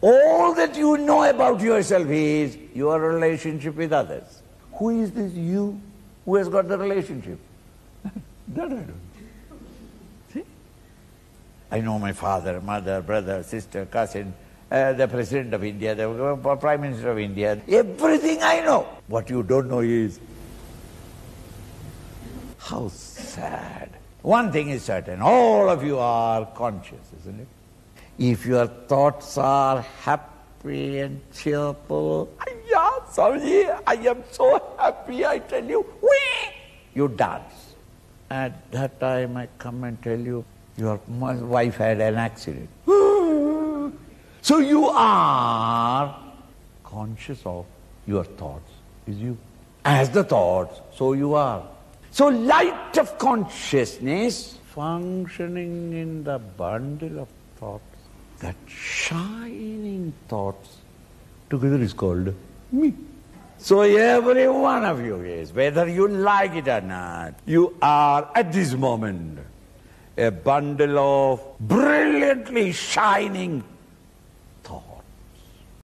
All that you know about yourself is your relationship with others. Who is this you who has got the relationship? that I don't. See? I know my father, mother, brother, sister, cousin, uh, the President of India, the uh, Prime Minister of India, everything I know. What you don't know is how sad. One thing is certain, all of you are conscious, isn't it? If your thoughts are happy and cheerful, yeah, Swamiji, I am so happy, I tell you, whee, you dance. At that time I come and tell you, your wife had an accident. So you are conscious of your thoughts, is you. As the thoughts, so you are. So light of consciousness functioning in the bundle of thoughts, that shining thoughts together is called me. So every one of you is, whether you like it or not, you are at this moment a bundle of brilliantly shining